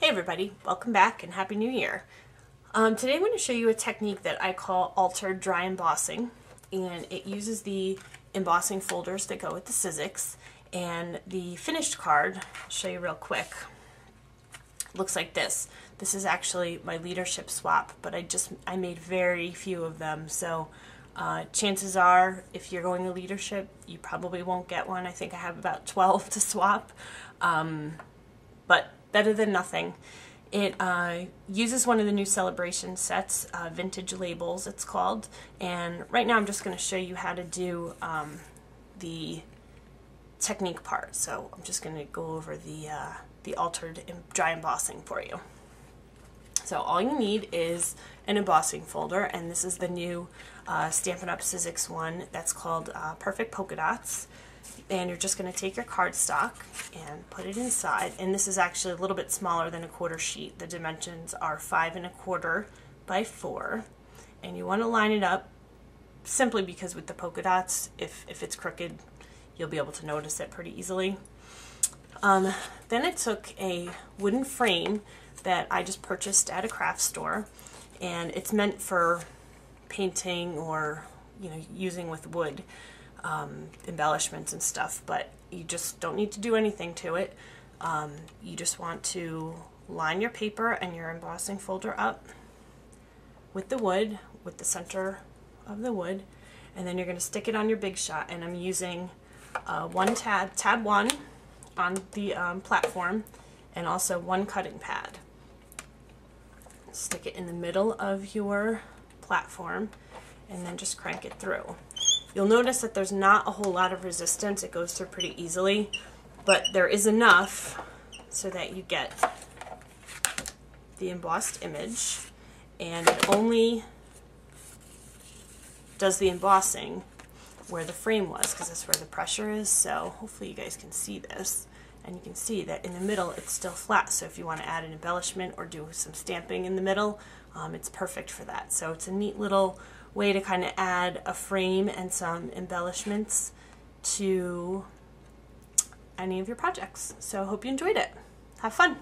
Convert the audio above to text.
Hey everybody, welcome back and Happy New Year. Um, today I'm going to show you a technique that I call altered dry embossing and it uses the embossing folders that go with the Sizzix and the finished card, I'll show you real quick, looks like this. This is actually my leadership swap but I just I made very few of them so uh, chances are if you're going to leadership you probably won't get one. I think I have about 12 to swap um, but better than nothing. It uh, uses one of the new celebration sets, uh, Vintage Labels it's called, and right now I'm just going to show you how to do um, the technique part. So I'm just going to go over the, uh, the altered dry embossing for you. So all you need is an embossing folder, and this is the new uh, Stampin' Up! Sizzix one that's called uh, Perfect Polka Dots and you're just going to take your cardstock and put it inside. And this is actually a little bit smaller than a quarter sheet. The dimensions are five and a quarter by four. And you want to line it up simply because with the polka dots if, if it's crooked you'll be able to notice it pretty easily. Um, then I took a wooden frame that I just purchased at a craft store and it's meant for painting or you know using with wood um, embellishments and stuff, but you just don't need to do anything to it. Um, you just want to line your paper and your embossing folder up with the wood, with the center of the wood, and then you're going to stick it on your big shot. And I'm using uh, one tab, tab one on the um, platform, and also one cutting pad. Stick it in the middle of your platform, and then just crank it through. You'll notice that there's not a whole lot of resistance. It goes through pretty easily, but there is enough so that you get the embossed image and it only does the embossing where the frame was because that's where the pressure is so hopefully you guys can see this and you can see that in the middle it's still flat so if you want to add an embellishment or do some stamping in the middle um, it's perfect for that so it's a neat little way to kind of add a frame and some embellishments to any of your projects. So hope you enjoyed it. Have fun!